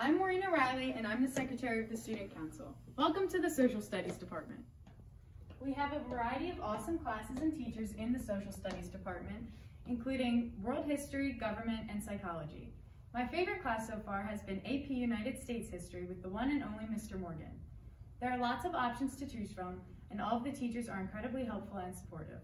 I'm Maureen O'Reilly, and I'm the Secretary of the Student Council. Welcome to the Social Studies Department. We have a variety of awesome classes and teachers in the Social Studies Department, including World History, Government, and Psychology. My favorite class so far has been AP United States History with the one and only Mr. Morgan. There are lots of options to choose from, and all of the teachers are incredibly helpful and supportive.